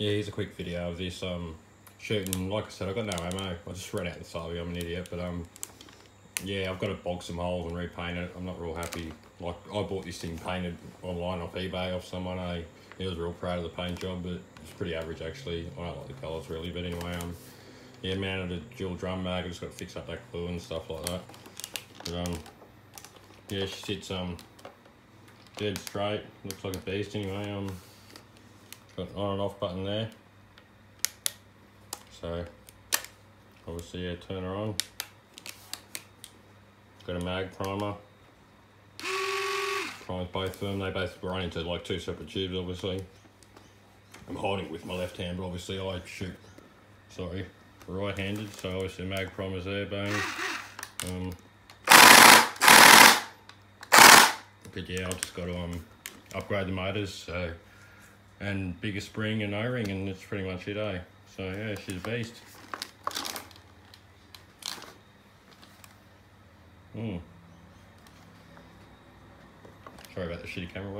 Yeah, here's a quick video of this um, shooting. Like I said, I've got no ammo. I just ran out the Savi. I'm an idiot, but um, yeah, I've got to bog some holes and repaint it. I'm not real happy. Like I bought this thing painted online off eBay off someone. I he was real proud of the paint job, but it's pretty average actually. I don't like the colours really, but anyway, um, yeah, mounted a dual drum mag. I just got to fix up that glue and stuff like that. But um, yeah, she sits um dead straight. Looks like a beast anyway. Um, got an on and off button there. So obviously, yeah, turn her on. Got a mag primer. Primes both of them. They both run into like two separate tubes, obviously. I'm holding it with my left hand, but obviously I shoot. Sorry, right-handed. So obviously mag primers there, bang. Um, but yeah, I've just got to um, upgrade the motors. So and bigger spring and O-ring, and that's pretty much it, eh? So yeah, she's a beast. Hmm. Sorry about the shitty camera work.